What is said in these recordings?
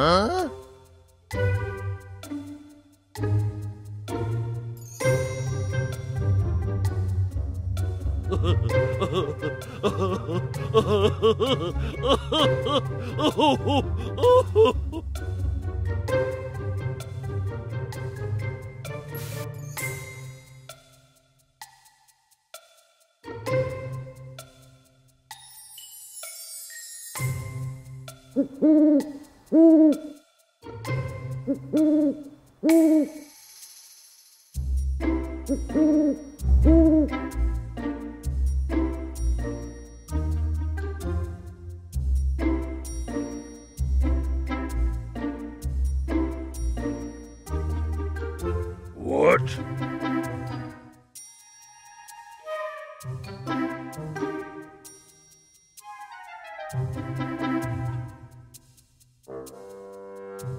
어? What?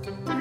Mm-hmm.